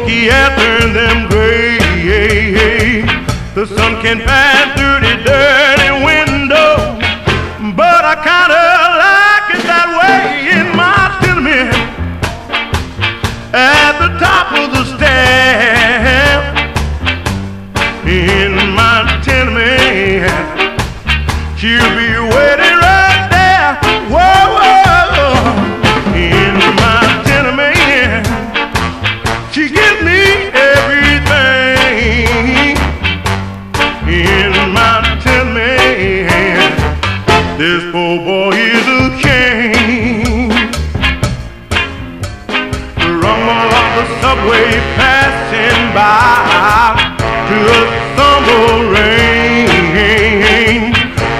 has turned them gray. The sun can pass through the dirty window, but I kinda like it that way in my tenement. At the top of the stairs, in my tenement, she'll be This poor boy is a king. Rumble of the subway passing by to a summer rain.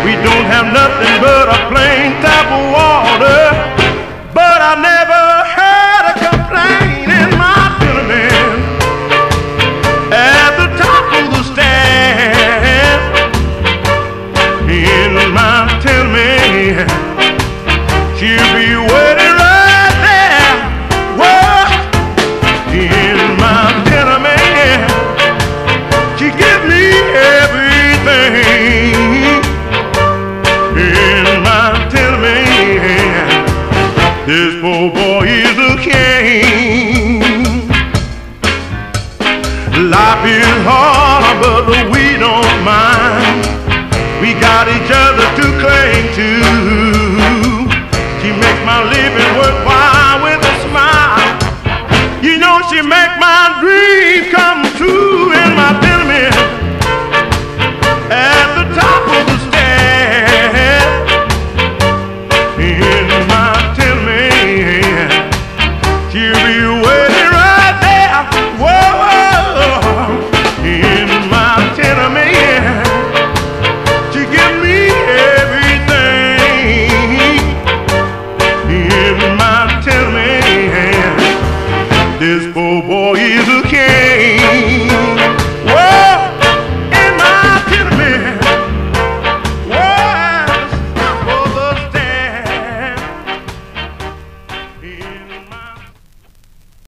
We don't have nothing but a plain tap of water, this poor boy is a king. Life is hard, but we don't mind. We got each other to cling to. She makes my living worthwhile with a smile. You know she make my dreams is boy.